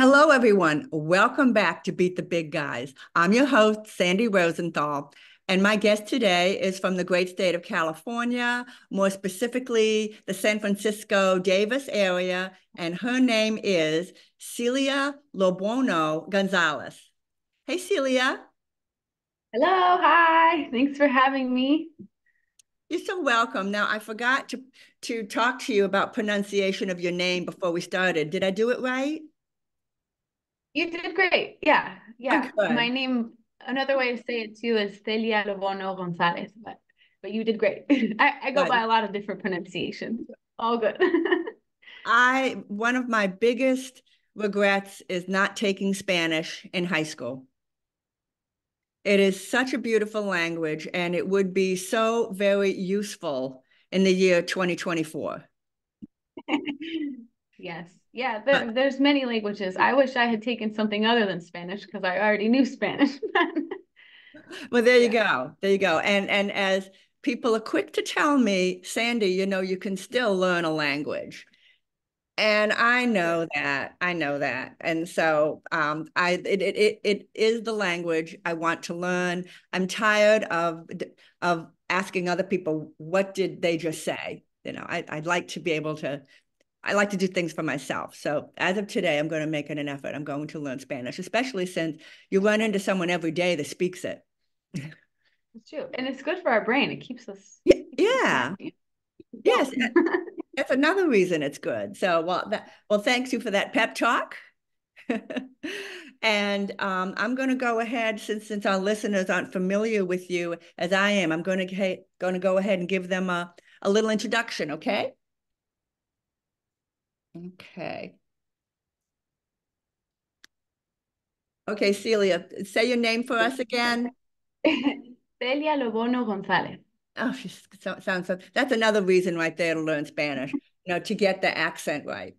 Hello, everyone. Welcome back to Beat the Big Guys. I'm your host, Sandy Rosenthal, and my guest today is from the great state of California, more specifically the San Francisco Davis area, and her name is Celia LoBuono Gonzalez. Hey, Celia. Hello, hi. Thanks for having me. You're so welcome. Now, I forgot to, to talk to you about pronunciation of your name before we started. Did I do it right? You did great. Yeah. Yeah. My name, another way to say it too is Celia LoBuono Gonzalez, but but you did great. I, I go by a lot of different pronunciations. All good. I one of my biggest regrets is not taking Spanish in high school. It is such a beautiful language and it would be so very useful in the year 2024. yes. Yeah there, there's many languages. I wish i had taken something other than spanish because i already knew spanish. Well there you go. There you go. And and as people are quick to tell me sandy you know you can still learn a language. And i know that i know that. And so um, i it, it it it is the language i want to learn. I'm tired of of asking other people what did they just say? You know I, i'd like to be able to I like to do things for myself. So as of today, I'm going to make it an effort. I'm going to learn Spanish, especially since you run into someone every day that speaks it. It's true. And it's good for our brain. It keeps us. Yeah. yeah. yes. That's another reason it's good. So, well, that, well, thanks you for that pep talk. and um, I'm going to go ahead, since since our listeners aren't familiar with you as I am, I'm going to going to go ahead and give them a, a little introduction. Okay. Okay. Okay, Celia, say your name for us again. Celia LoBuono Gonzalez. Oh, she sounds so. That's another reason right there to learn Spanish, you know, to get the accent right.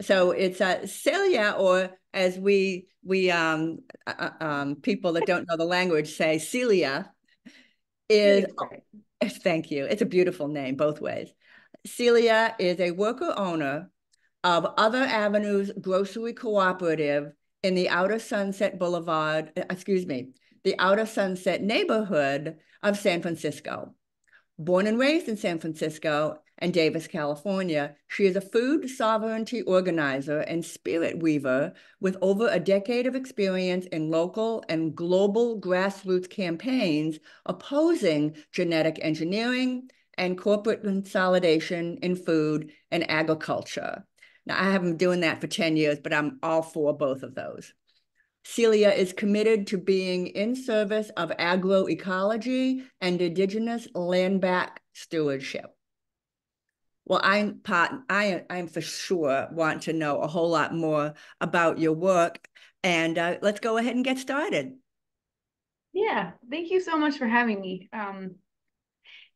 So it's uh, Celia, or as we we um, uh, uh um people that don't know the language say Celia, is. Thank you. It's a beautiful name both ways. Celia is a worker owner of Other Avenues Grocery Cooperative in the Outer Sunset Boulevard, uh, excuse me, the Outer Sunset neighborhood of San Francisco. Born and raised in San Francisco and Davis, California, she is a food sovereignty organizer and spirit weaver with over a decade of experience in local and global grassroots campaigns opposing genetic engineering and corporate consolidation in food and agriculture. Now, I haven't been doing that for 10 years, but I'm all for both of those. Celia is committed to being in service of agroecology and indigenous land back stewardship. Well, I'm part, I I'm for sure want to know a whole lot more about your work. And uh, let's go ahead and get started. Yeah, thank you so much for having me. Um,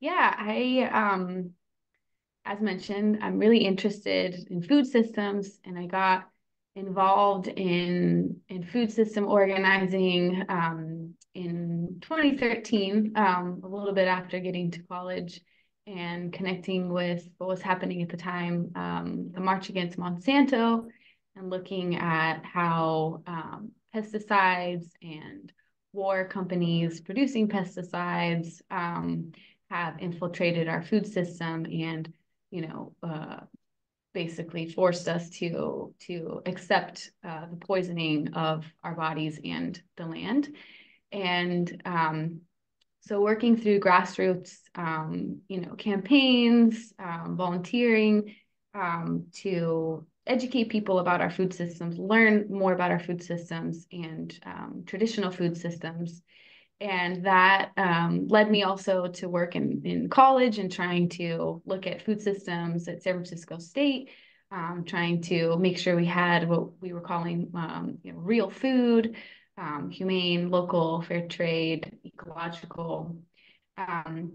yeah, I um, as mentioned, I'm really interested in food systems, and I got involved in in food system organizing um, in 2013, um, a little bit after getting to college and connecting with what was happening at the time, um, the March Against Monsanto, and looking at how um, pesticides and war companies producing pesticides um, have infiltrated our food system and you know, uh, basically forced us to to accept uh, the poisoning of our bodies and the land. And um, so working through grassroots, um, you know, campaigns, um, volunteering um, to educate people about our food systems, learn more about our food systems and um, traditional food systems, and that um, led me also to work in, in college and trying to look at food systems at San Francisco State, um, trying to make sure we had what we were calling um, you know, real food, um, humane, local, fair trade, ecological. Um,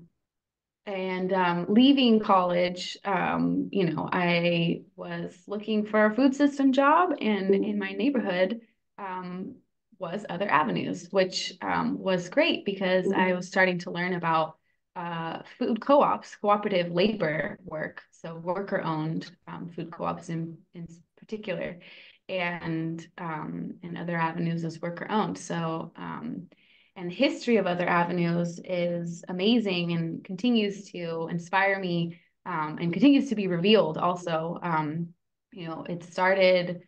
and um, leaving college, you know, I was looking for a food system job, and in my neighborhood, um, was other avenues, which um, was great because I was starting to learn about uh, food co-ops, cooperative labor work. So worker-owned um, food co-ops in, in particular, and um, and other avenues is worker owned. So um, and the history of other avenues is amazing and continues to inspire me um, and continues to be revealed. Also, um, you know, it started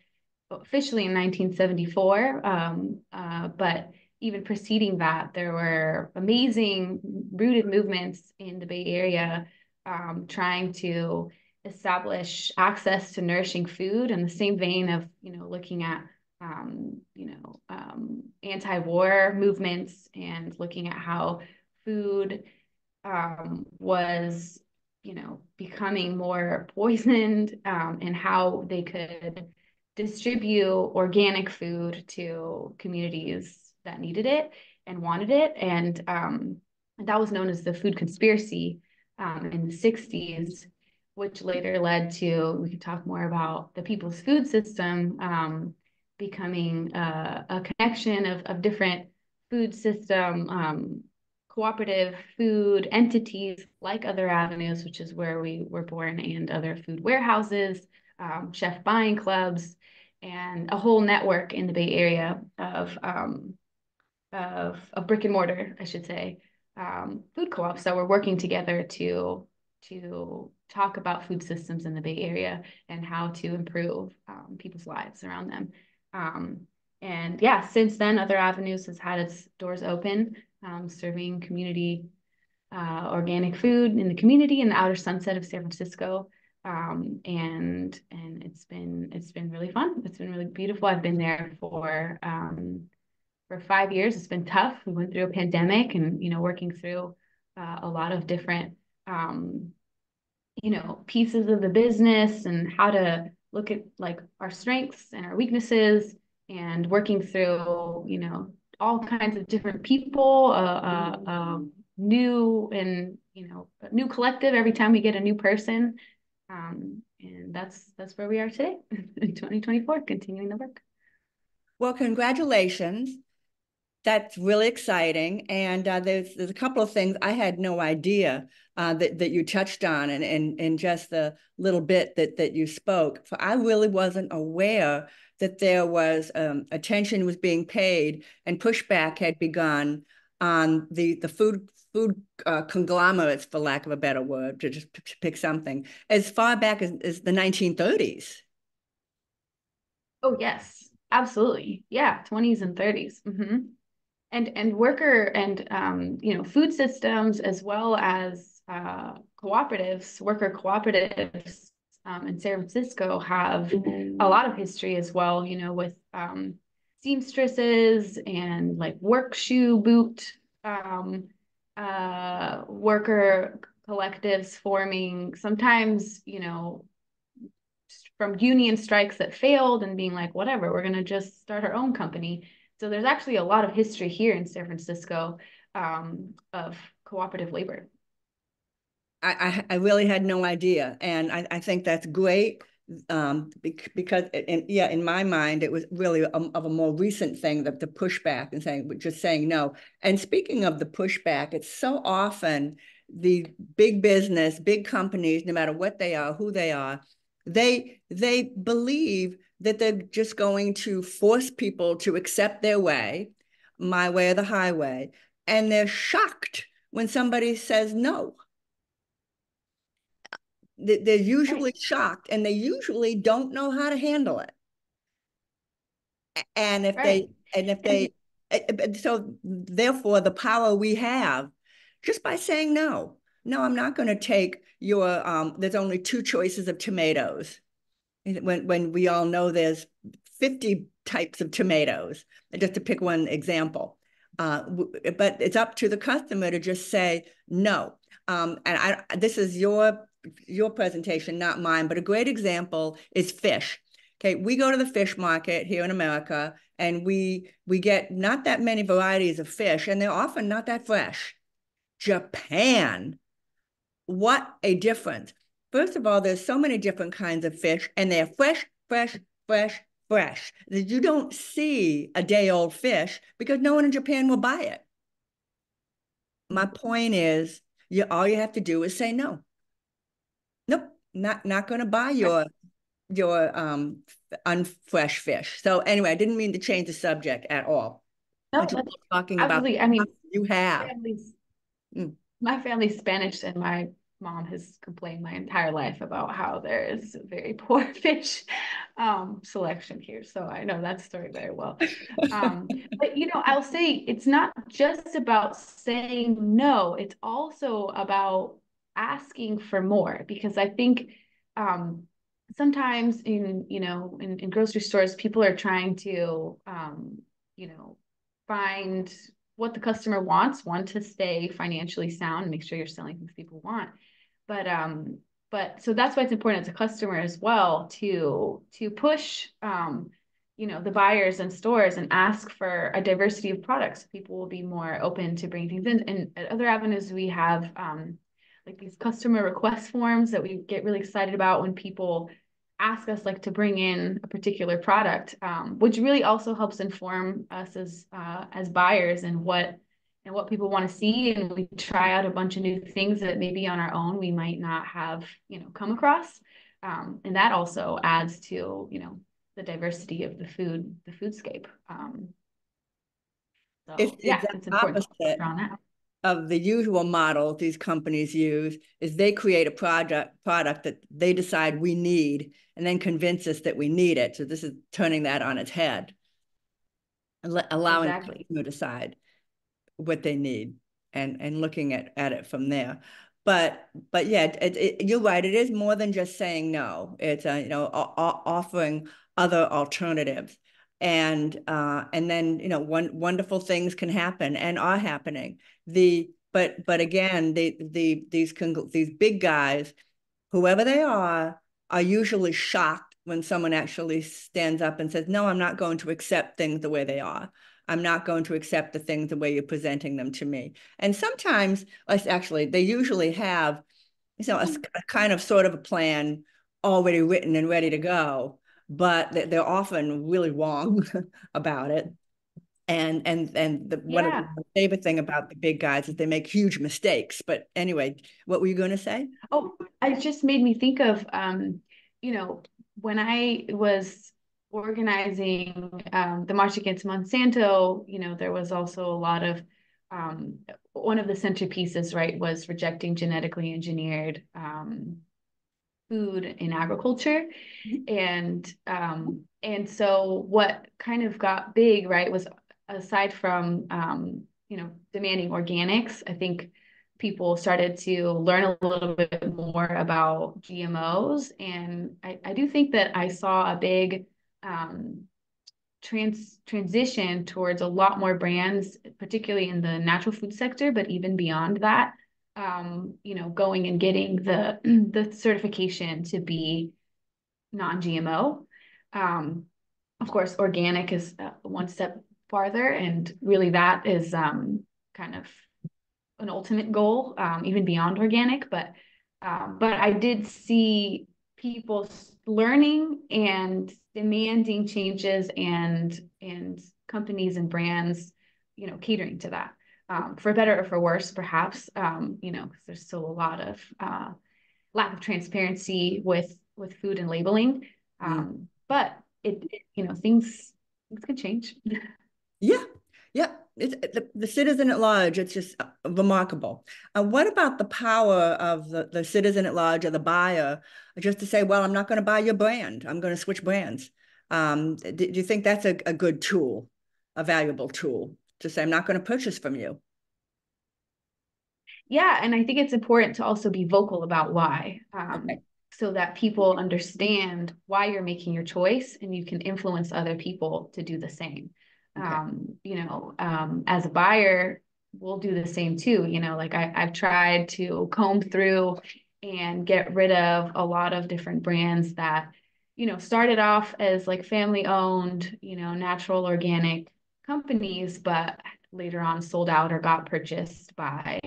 officially in 1974, um, uh, but even preceding that, there were amazing rooted movements in the Bay Area um, trying to establish access to nourishing food in the same vein of, you know, looking at, um, you know, um, anti-war movements and looking at how food um, was, you know, becoming more poisoned um, and how they could distribute organic food to communities that needed it and wanted it. And um, that was known as the food conspiracy um, in the 60s, which later led to, we could talk more about the people's food system um, becoming uh, a connection of, of different food system, um, cooperative food entities like Other Avenues, which is where we were born, and other food warehouses, um, chef buying clubs, and a whole network in the Bay Area of um, of a brick and mortar, I should say, um, food co-ops that were working together to to talk about food systems in the Bay Area and how to improve um, people's lives around them. Um, and yeah, since then, Other Avenues has had its doors open, um, serving community uh, organic food in the community in the outer sunset of San Francisco. Um, and and it's been it's been really fun. It's been really beautiful. I've been there for um, for five years. It's been tough. We went through a pandemic and, you know, working through uh, a lot of different, um, you know, pieces of the business and how to look at like our strengths and our weaknesses and working through, you know, all kinds of different people, uh, uh, uh, new and, you know, new collective every time we get a new person. Um, and that's that's where we are today in 2024, continuing the work. Well, congratulations that's really exciting. And uh, there's there's a couple of things I had no idea uh, that that you touched on, and and and just the little bit that that you spoke. For I really wasn't aware that there was um, attention was being paid and pushback had begun on the the food food uh, conglomerates, for lack of a better word, to just pick something, as far back as, as the 1930s. Oh yes, absolutely. Yeah, 20s and 30s. Mm-hmm and and worker and um, you know food systems as well as uh, cooperatives, worker cooperatives um, in San Francisco have a lot of history as well. You know, with um, seamstresses and like work shoe boot um, uh, worker collectives forming. Sometimes you know from union strikes that failed and being like, whatever, we're gonna just start our own company so there's actually a lot of history here in San Francisco um, of cooperative labor. I, I really had no idea. And I, I think that's great um, because, and yeah, in my mind, it was really a, of a more recent thing that the pushback and saying, just saying no. And speaking of the pushback, it's so often the big business, big companies, no matter what they are, who they are, they they believe that they're just going to force people to accept their way, my way or the highway, and they're shocked when somebody says no. They're usually shocked and they usually don't know how to handle it. And if right. they, and if they, so therefore the power we have just by saying no, no, I'm not going to take your, um, there's only two choices of tomatoes when when we all know there's 50 types of tomatoes, just to pick one example. Uh, but it's up to the customer to just say no. Um, and I, this is your your presentation, not mine, but a great example is fish. Okay, we go to the fish market here in America, and we we get not that many varieties of fish, and they're often not that fresh. Japan, what a difference! First of all, there's so many different kinds of fish, and they're fresh, fresh, fresh, fresh. That you don't see a day old fish because no one in Japan will buy it. My mm-hmm. point is, you all you have to do is say no. Nope, not not going to buy your your um unfresh fish. So anyway, I didn't mean to change the subject at all. No, talking absolutely. about I mean, you have. Mm. My family's Spanish, and my mom has complained my entire life about how there is very poor fish um, selection here. So I know that story very well. Um, but you know, I'll say it's not just about saying no. It's also about asking for more because I think um, sometimes in you know in, in grocery stores people are trying to um, you know find what the customer wants want to stay financially sound make sure you're selling things people want. But um but so that's why it's important as a customer as well to to push um you know the buyers and stores and ask for a diversity of products. People will be more open to bringing things in. And at other avenues we have um like these customer request forms that we get really excited about when people ask us like to bring in a particular product, um, which really also helps inform us as uh, as buyers and what and what people want to see. And we try out a bunch of new things that maybe on our own we might not have you know come across, um, and that also adds to you know the diversity of the food the foodscape. Um, so it's, yeah, it's important opposite. on that of the usual model these companies use is they create a product product that they decide we need and then convince us that we need it. So this is turning that on its head, allowing exactly. to decide what they need and and looking at, at it from there. But but yeah, it, it, you're right. It is more than just saying no. It's uh, you know offering other alternatives and uh, and then you know one wonderful things can happen and are happening the but but again the the these these big guys whoever they are are usually shocked when someone actually stands up and says no i'm not going to accept things the way they are i'm not going to accept the things the way you're presenting them to me and sometimes actually they usually have you know a, a kind of sort of a plan already written and ready to go but they're often really wrong about it. And and and the, yeah. one of the favorite thing about the big guys is they make huge mistakes. But anyway, what were you going to say? Oh, it just made me think of, um, you know, when I was organizing um, the March Against Monsanto, you know, there was also a lot of um, one of the centerpieces, right, was rejecting genetically engineered um, food in agriculture mm-hmm. and um, and so what kind of got big right was aside from um, you know demanding organics i think people started to learn a little bit more about gmos and i, I do think that i saw a big um, trans transition towards a lot more brands particularly in the natural food sector but even beyond that um, you know, going and getting the the certification to be non-GMO. Um, of course, organic is uh, one step farther, and really that is um, kind of an ultimate goal, um, even beyond organic. But um, but I did see people learning and demanding changes, and and companies and brands, you know, catering to that um, for better or for worse, perhaps. Um, you know, because there's still a lot of uh, lack of transparency with with food and labeling. Um. But it, it, you know, things things can change. yeah, yeah. It's the, the citizen at large. It's just uh, remarkable. Uh, what about the power of the, the citizen at large or the buyer, just to say, well, I'm not going to buy your brand. I'm going to switch brands. Um, do, do you think that's a, a good tool, a valuable tool? to say, I'm not going to purchase from you. Yeah. And I think it's important to also be vocal about why. Um, okay. So that people understand why you're making your choice and you can influence other people to do the same. Okay. Um, you know, um, as a buyer, we'll do the same too. You know, like I, I've tried to comb through and get rid of a lot of different brands that, you know, started off as like family owned, you know, natural, organic, companies, but later on sold out or got purchased by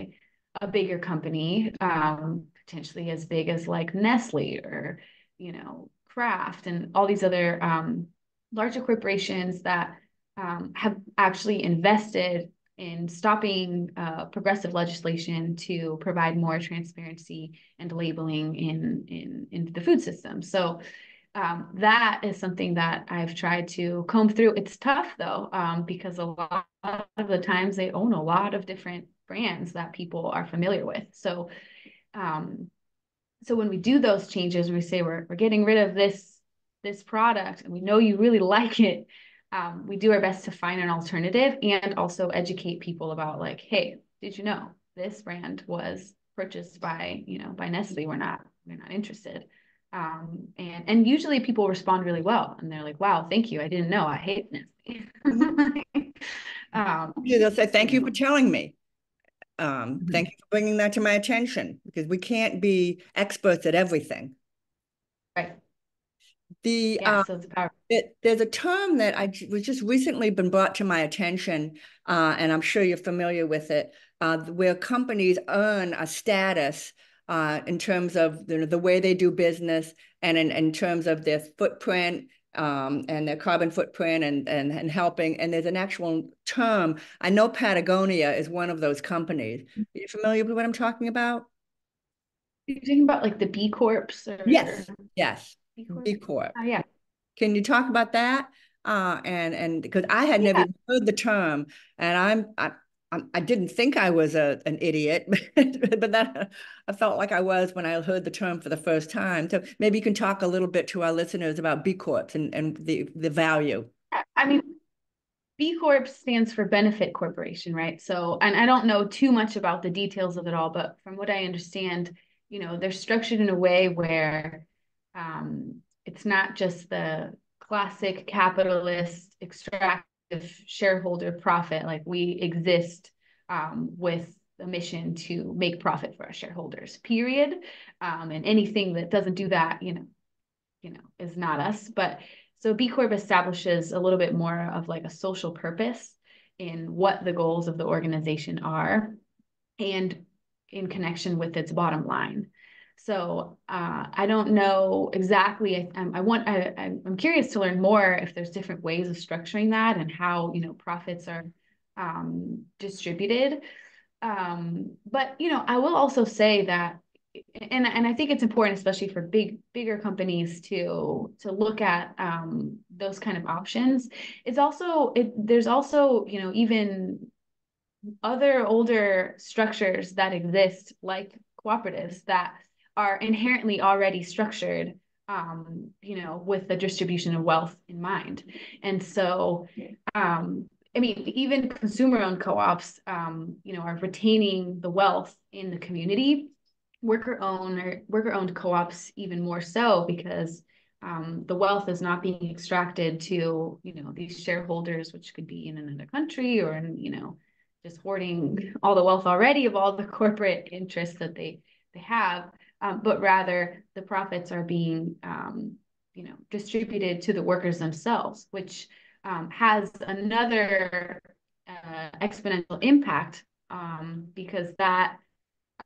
a bigger company, um, potentially as big as like Nestle or, you know, Kraft and all these other um, larger corporations that um, have actually invested in stopping uh, progressive legislation to provide more transparency and labeling in in in the food system. So um, that is something that I've tried to comb through. It's tough though, um, because a lot of the times they own a lot of different brands that people are familiar with. So, um, so when we do those changes, we say we're we're getting rid of this this product, and we know you really like it. Um, we do our best to find an alternative and also educate people about like, hey, did you know this brand was purchased by you know by Nestle? We're not we're not interested. Um, and and usually people respond really well, and they're like, "Wow, thank you. I didn't know. I hate Nestle." um, yeah, they'll say, "Thank you for telling me." Um, mm-hmm. Thank you for bringing that to my attention because we can't be experts at everything. Right. The yeah, uh, so it, there's a term that I was just recently been brought to my attention, uh, and I'm sure you're familiar with it, uh, where companies earn a status uh, in terms of the, the way they do business and in, in terms of their footprint um, and their carbon footprint and, and, and helping. And there's an actual term. I know Patagonia is one of those companies. Are you familiar with what I'm talking about? You're talking about like the B Corps? Or... Yes, yes. B Corp. B Corp. Oh, yeah. Can you talk about that? Uh, and and because I had yeah. never heard the term, and I'm I, I didn't think I was a an idiot, but that I felt like I was when I heard the term for the first time. So maybe you can talk a little bit to our listeners about B Corps and, and the, the value. I mean, B Corp stands for Benefit Corporation, right? So, and I don't know too much about the details of it all, but from what I understand, you know, they're structured in a way where um, it's not just the classic capitalist extractive shareholder profit. Like we exist um, with a mission to make profit for our shareholders, period. Um, and anything that doesn't do that, you know, you know, is not us. But so B Corp establishes a little bit more of like a social purpose in what the goals of the organization are and in connection with its bottom line. So uh, I don't know exactly. I, I want. I, I'm curious to learn more if there's different ways of structuring that and how you know profits are um, distributed. Um, but you know, I will also say that, and and I think it's important, especially for big bigger companies to to look at um, those kind of options. It's also it. There's also you know even other older structures that exist like cooperatives that are inherently already structured um, you know, with the distribution of wealth in mind. And so, um, I mean, even consumer-owned co-ops, um, you know, are retaining the wealth in the community. Worker-owned or worker-owned co-ops even more so because um, the wealth is not being extracted to, you know, these shareholders, which could be in another country or in, you know, just hoarding all the wealth already of all the corporate interests that they they have um, but rather the profits are being um, you know distributed to the workers themselves, which um, has another uh, exponential impact um, because that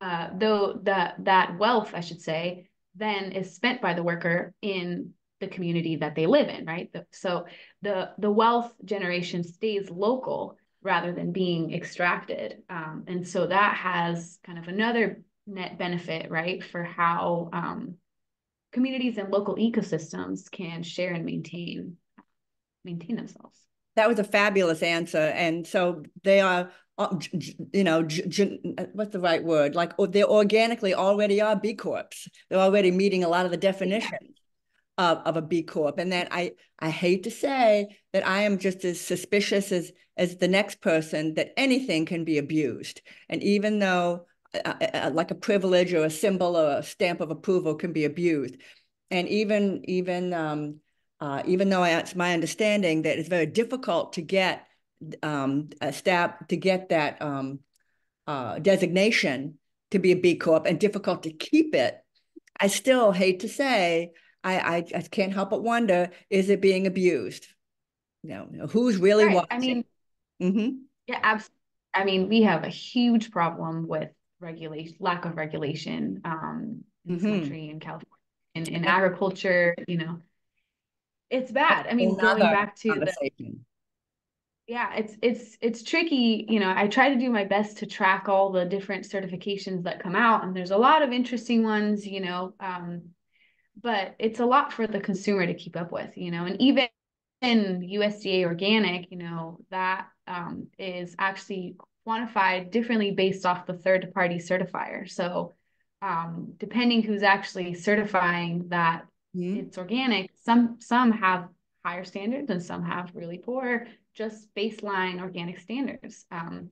uh, though that that wealth, I should say, then is spent by the worker in the community that they live in, right? So the the wealth generation stays local rather than being extracted, um, and so that has kind of another net benefit, right, for how um, communities and local ecosystems can share and maintain maintain themselves. That was a fabulous answer, and so they are, uh, you know, what's the right word? Like oh, they organically already are B corps. They're already meeting a lot of the definitions. Yeah. Of, of a B Corp. And that I I hate to say that I am just as suspicious as as the next person that anything can be abused. And even though like a privilege or a symbol or a stamp of approval can be abused. And even even um, uh, even though I, it's my understanding that it's very difficult to get um, a staff to get that um, uh, designation to be a B Corp and difficult to keep it, I still hate to say I, I, I can't help but wonder: is it being abused? You know, who's really right. watching? I mean, mm-hmm. yeah, absolutely. I mean, we have a huge problem with regulation, lack of regulation um, in mm-hmm. this country in California. In, in agriculture, you know, it's bad. I mean, Another going back to the, yeah, it's it's it's tricky. You know, I try to do my best to track all the different certifications that come out, and there's a lot of interesting ones. You know, um, but it's a lot for the consumer to keep up with, you know, and even in USDA organic, you know, that um, is actually quantified differently based off the third party certifier. So um, depending who's actually certifying that mm-hmm. it's organic, some some have higher standards and some have really poor, just baseline organic standards. Um,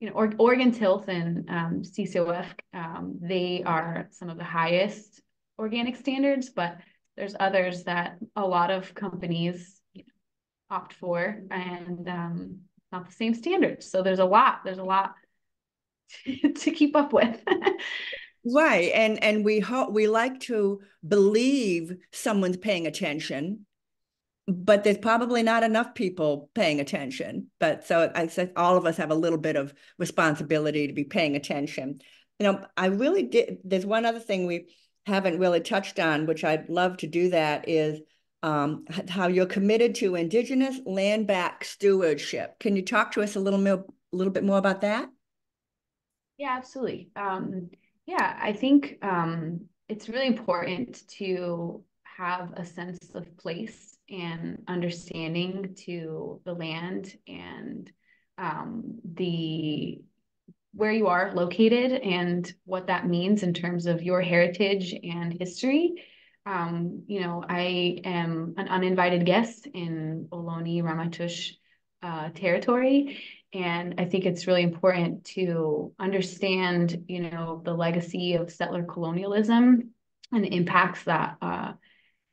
you know, or, Oregon Tilth and um, CCOF, um, they are some of the highest organic standards, but there's others that a lot of companies you know, opt for and um, not the same standards. So there's a lot, there's a lot to, keep up with. right. And and we hope we like to believe someone's paying attention but there's probably not enough people paying attention. But so I said all of us have a little bit of responsibility to be paying attention. You know, I really did. There's one other thing we haven't really touched on, which I'd love to do that is um, how you're committed to Indigenous land back stewardship. Can you talk to us a little more, a little bit more about that? Yeah, absolutely. Um, yeah, I think um, it's really important to have a sense of place and understanding to the land and um, the where you are located and what that means in terms of your heritage and history. Um, you know, I am an uninvited guest in Ohlone Ramaytush uh, territory, and I think it's really important to understand, you know, the legacy of settler colonialism and the impacts that uh,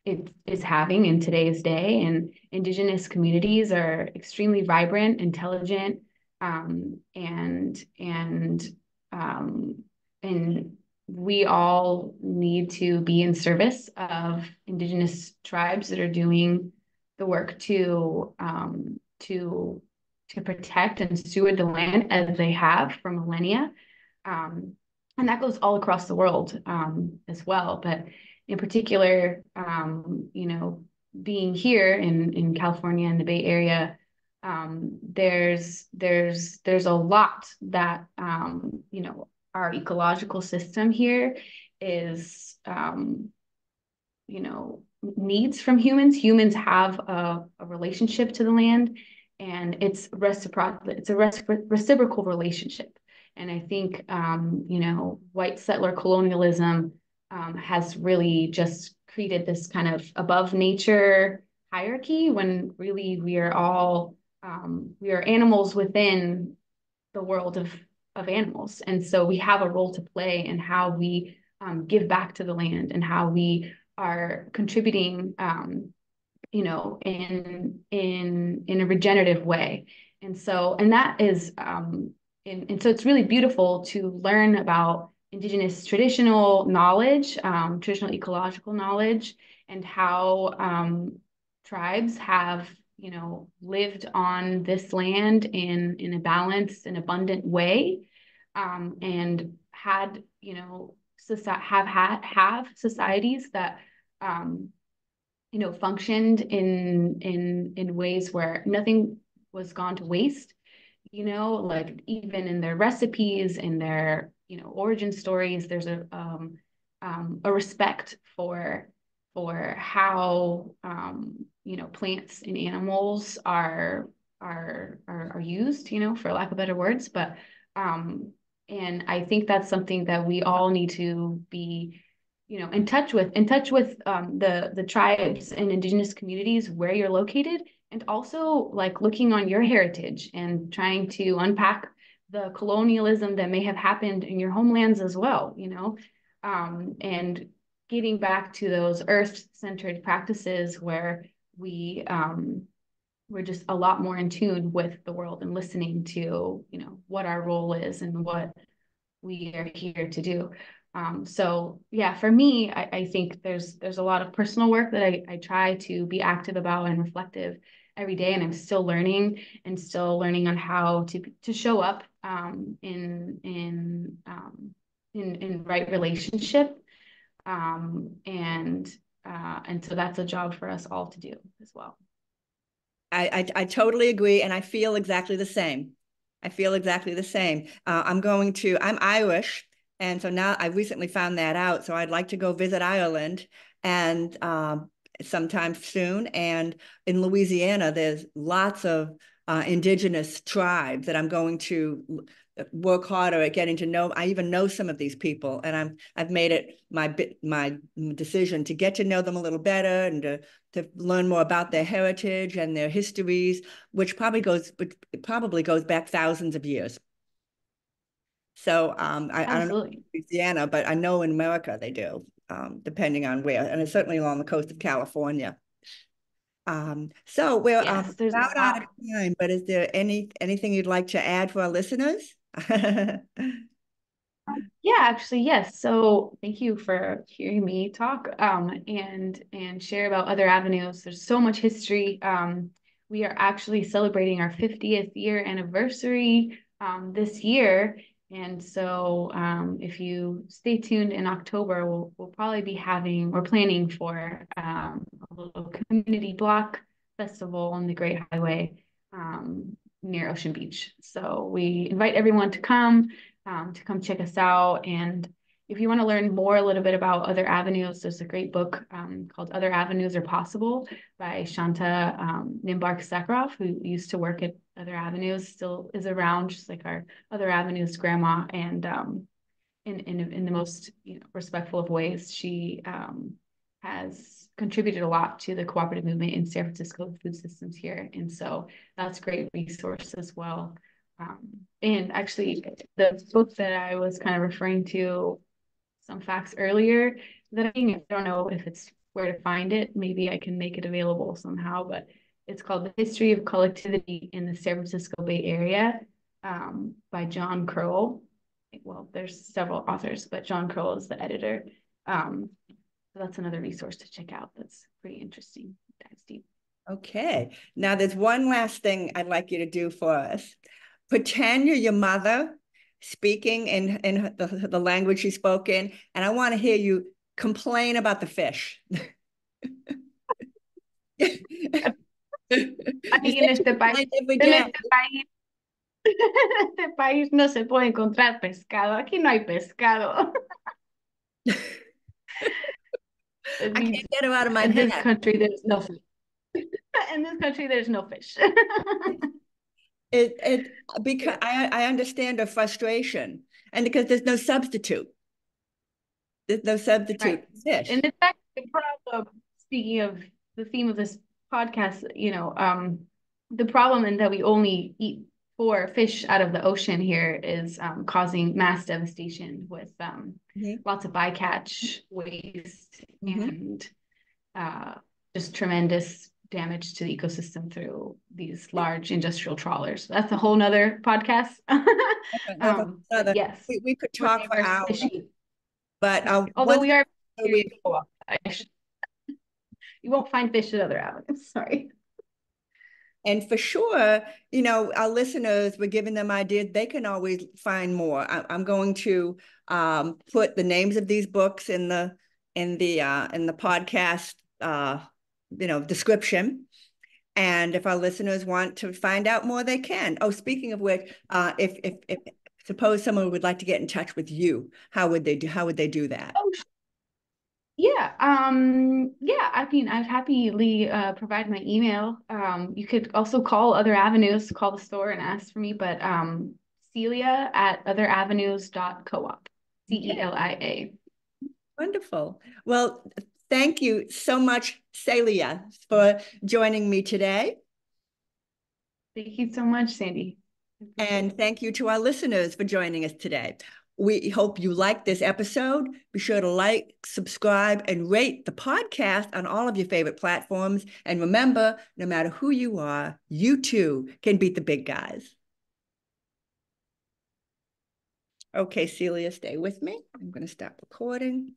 it is having in today's day. And Indigenous communities are extremely vibrant, intelligent, um, and and um, and we all need to be in service of Indigenous tribes that are doing the work to um, to to protect and steward the land as they have for millennia. Um, and that goes all across the world um, as well. But in particular, um, you know, being here in in California and the Bay Area, um, there's there's there's a lot that um, you know our ecological system here is um, you know needs from humans. Humans have a, a relationship to the land, and it's reciprocal. It's a reciprocal relationship. And I think um, you know white settler colonialism um, has really just created this kind of above nature hierarchy when really we are all um, we are animals within the world of of animals. And so we have a role to play in how we um, give back to the land and how we are contributing um, you know in in in a regenerative way. And so and that is um and, and so it's really beautiful to learn about indigenous traditional knowledge, um, traditional ecological knowledge, and how um, tribes have, you know, lived on this land in in a balanced and abundant way, um, and had, you know, have had have societies that, um, you know, functioned in in in ways where nothing was gone to waste. You know, like even in their recipes, in their you know origin stories there's a um, um, a respect for for how um, you know plants and animals are, are are are used you know for lack of better words but um and i think that's something that we all need to be you know in touch with in touch with um, the the tribes and indigenous communities where you're located and also like looking on your heritage and trying to unpack the colonialism that may have happened in your homelands as well, you know, um, and getting back to those earth-centered practices where we um, we're just a lot more in tune with the world and listening to, you know, what our role is and what we are here to do. Um, so yeah, for me, I, I, think there's there's a lot of personal work that I, I try to be active about and reflective every day and I'm still learning and still learning on how to to show up um, in in um, in in right relationship um, and uh, and so that's a job for us all to do as well. I, I, I totally agree, and I feel exactly the same. I feel exactly the same. Uh, I'm going to. I'm Irish, and so now I recently found that out. So I'd like to go visit Ireland and um, sometime soon. And in Louisiana, there's lots of uh, indigenous tribes that I'm going to work harder at getting to know. I even know some of these people, and I'm I've made it my my decision to get to know them a little better and to to learn more about their heritage and their histories, which probably goes probably goes back thousands of years. So um, I, I, don't know Louisiana, but I know in America they do, um, depending on where, and it's certainly along the coast of California. Um, so we're um, yes, um, about out of time, but is there any anything you'd like to add for our listeners? yeah, actually, yes. So thank you for hearing me talk um, and and share about other avenues. There's so much history. Um, we are actually celebrating our 50th year anniversary um, this year. And so um, if you stay tuned in October, we'll, we'll probably be having, we're planning for um, a little community block festival on the Great Highway um, near Ocean Beach. So we invite everyone to come, um, to come check us out. And if you want to learn more a little bit about other avenues, there's a great book um, called Other Avenues Are Possible by Shanta um, Nimbark Sacharoff, who used to work at Other Avenues, still is around, just like our Other Avenues grandma. And um, in, in, in the most you know, respectful of ways, she um, has contributed a lot to the cooperative movement in San Francisco food systems here. And so that's a great resource as well. Um, and actually, the book that I was kind of referring to, some facts earlier, that I don't know if it's where to find it. Maybe I can make it available somehow, but it's called The History of Collectivity in the San Francisco Bay Area um, by John Curl. Well, there's several authors, but John Curl is the editor. Um, so that's another resource to check out. That's pretty interesting. Dives deep. Okay. Now there's one last thing I'd like you to do for us. Pretend you're your mother speaking in, in the, the language she spoke in, and I want to hear you complain about the fish. Aquí en este país, en este país, en este país no se puede encontrar pescado. Aquí no hay pescado. I can't get him out of my in head. this country, there's no fish. in this country, there's no fish. it it because I I understand the frustration, and because there's no substitute. There's no substitute right. fish. And in fact, the problem. Speaking of the theme of this podcast, you know, um, the problem in that we only eat for fish out of the ocean here is um, causing mass devastation with um, mm-hmm. lots of bycatch waste mm-hmm. and uh, just tremendous damage to the ecosystem through these large industrial trawlers. That's a whole nother podcast. um, yes, we, we, could talk for hours. But um, although we are, we, you won't find fish at other avenues. Sorry. And for sure, you know, our listeners, we're giving them ideas. They can always find more. I, am going to um, put the names of these books in the in the uh, in the podcast, uh, you know, description. And if our listeners want to find out more, they can. Oh, speaking of which, uh, if, if if suppose someone would like to get in touch with you, how would they do? How would they do that? Oh, yeah, um, yeah, I mean, I'd happily uh, provide my email. Um, you could also call other avenues, call the store and ask for me, but um, Celia at otheravenues.coop, C E L I A. Wonderful. Well, thank you so much, Celia, for joining me today. Thank you so much, Sandy. And thank you to our listeners for joining us today. We hope you like this episode. Be sure to like, subscribe, and rate the podcast on all of your favorite platforms. And remember, no matter who you are, you too can beat the big guys. Okay, Celia, stay with me. I'm going to stop recording.